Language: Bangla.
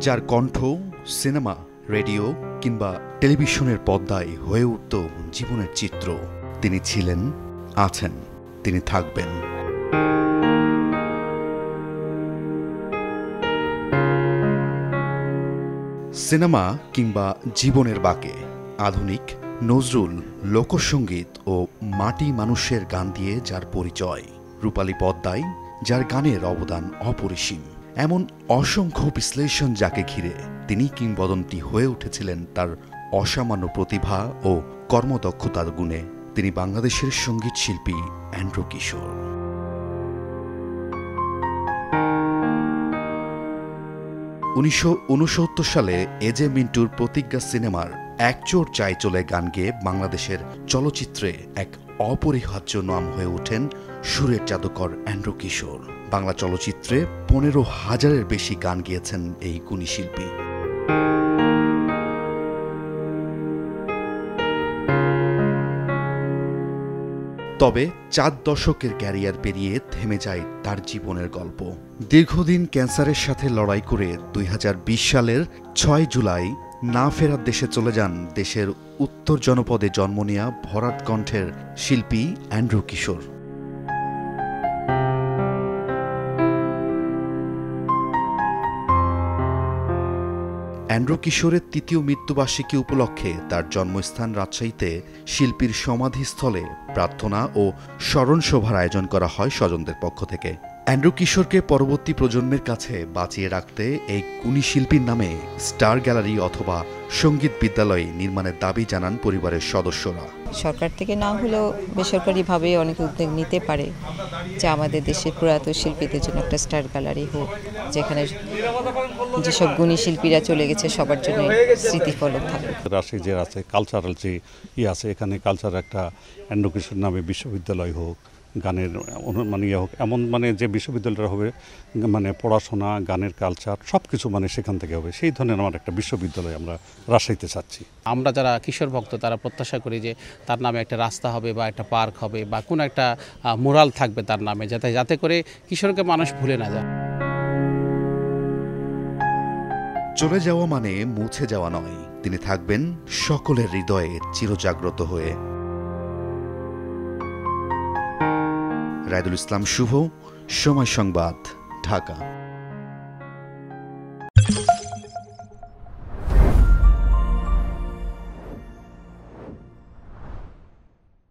যার কণ্ঠ সিনেমা, রেডিও কিংবা টেলিভিশনের পর্দায় হয়ে উঠত জীবনের চিত্র, তিনি ছিলেন, আছেন, তিনি থাকবেন। সিনেমা কিংবা জীবনের বাকে, আধুনিক, নজরুল লোকসঙ্গীত ও মাটি মানুষের গান দিয়ে যার পরিচয়, রূপালী পদ্মায় যার গানের অবদান অপরিসীম। এমন অসংখ্য বিশ্লেষণ যাকে ঘিরে তিনি কিংবদন্তি হয়ে উঠেছিলেন তার অসামান্য প্রতিভা ও কর্মদক্ষতার গুণে তিনি বাংলাদেশের সংগীত শিল্পী অ্যান্ড্রু কিশোর। উনিশশো উনসত্তর সালে এজে মিন্টুর প্রতিজ্ঞা সিনেমার একচোর চাই চলে গান গেয়ে বাংলাদেশের চলচ্চিত্রে এক অপরিহার্য নাম হয়ে ওঠেন সুরের জাদুকর অ্যান্ড্রু কিশোর। বাংলা চলচ্চিত্রে পনেরো হাজারের বেশি গান গেয়েছেন এই গুণী শিল্পী। তবে চার দশকের ক্যারিয়ার পেরিয়ে থেমে যায় তার জীবনের গল্প। দীর্ঘদিন ক্যান্সারের সাথে লড়াই করে দুই হাজার বিশ সালের ছয় জুলাই না ফেরার দেশে চলে যান দেশের উত্তর জনপদে জন্ম নেয়া ভরাট কণ্ঠের শিল্পী অ্যান্ড্রু কিশোর। অ্যান্ড্রু কিশোরের তৃতীয় মৃত্যুবার্ষিকী উপলক্ষে তার জন্মস্থান রাজশাহীতে শিল্পীর সমাধিস্থলে প্রার্থনা ও স্মরণসভার আয়োজন করা হয় স্বজনদের পক্ষ থেকে। অ্যান্ড্রু কিশোরকে পরবর্তী প্রজন্মের কাছে বাঁচিয়ে রাখতে এই গুণী শিল্পীর নামে স্টার গ্যালারি অথবা সংগীত বিদ্যালয় নির্মাণের দাবি জানান পরিবারের সদস্যরা। সরকার থেকে না হলেও বেসরকারিভাবে অনেক উদ্যোগ নিতে পারে যে আমাদের দেশের প্রয়াত শিল্পীদের জন্য একটা স্টার গ্যালারি হোক যেখানে যেসব গুণী শিল্পীরা চলে গেছে সবার জন্য স্মৃতিফলক থাকুক। রাজশাহী যে আছে কালচারাল যে ই আছে এখানে কালচার একটা অ্যান্ডোকেশন নামে বিশ্ববিদ্যালয় হোক গানের মানে ইয়ে হোক এমন মানে যে বিশ্ববিদ্যালয়টা হবে মানে পড়াশোনা গানের কালচার সব কিছু মানে সেখান থেকে হবে। সেই ধরনের আমার একটা বিশ্ববিদ্যালয় আমরা রাজশাহীতে চাচ্ছি। আমরা যারা কিশোর ভক্ত তারা প্রত্যাশা করি যে তার নামে একটা রাস্তা হবে বা একটা পার্ক হবে বা কোনো একটা মোরাল থাকবে তার নামে যাতে যাতে করে কিশোরকে মানুষ ভুলে না যায়। চলে যাওয়া মানে মুছে যাওয়া নয়। তিনি থাকবেন সকলের হৃদয়ে চিরজাগ্রত হয়ে। রায়দুল ইসলাম শুভ সময় সংবাদ ঢাকা।